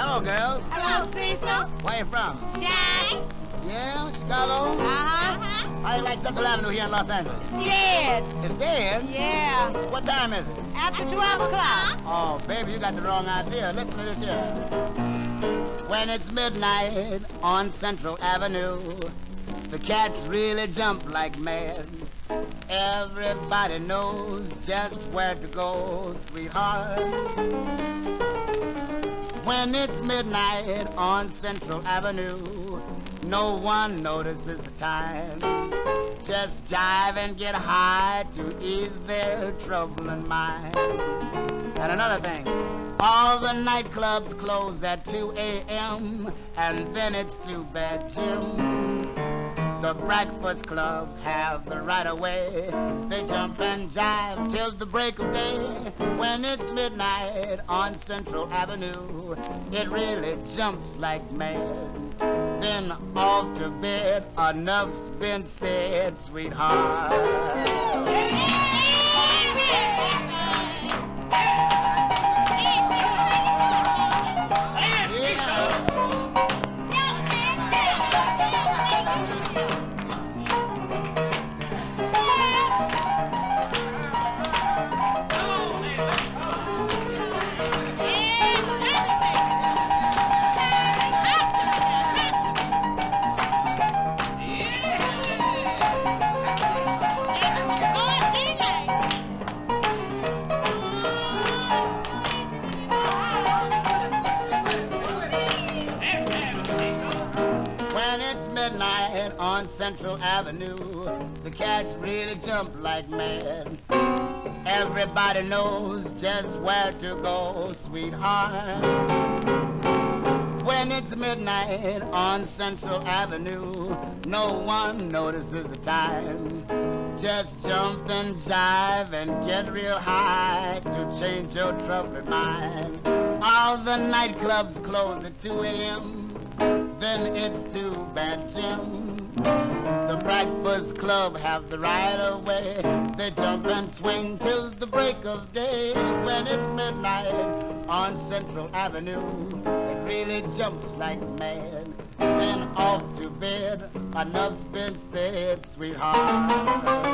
Hello, girls. Hello, Cecil. Where you from? Jack. Yeah, Chicago. Uh-huh. How you like Central Avenue here in Los Angeles? Yes. It's dead. Yeah. What time is it? After 12 o'clock. Oh, baby, you got the wrong idea. Listen to this here. When it's midnight on Central Avenue, the cats really jump like mad. Everybody knows just where to go, sweetheart. When it's midnight on Central Avenue, no one notices the time. Just jive and get high to ease their troubling mind. And another thing, all the nightclubs close at 2 a.m. and then it's too bad, Jim. The breakfast clubs have the right of way. They jump and jive till the break of day. When it's midnight on Central Avenue, it really jumps like mad. Then off to bed, enough's been said, sweetheart. Midnight on Central Avenue, the cats really jump like mad. Everybody knows just where to go, sweetheart. When it's midnight on Central Avenue, no one notices the time. Just jump and jive and get real high to change your troubled mind. All the nightclubs close at 2 a.m. Then it's too bad, Jim. The Breakfast Club have the right of way. They jump and swing till the break of day. When it's midnight on Central Avenue, it really jumps like mad. Then off to bed, enough's been said, sweetheart.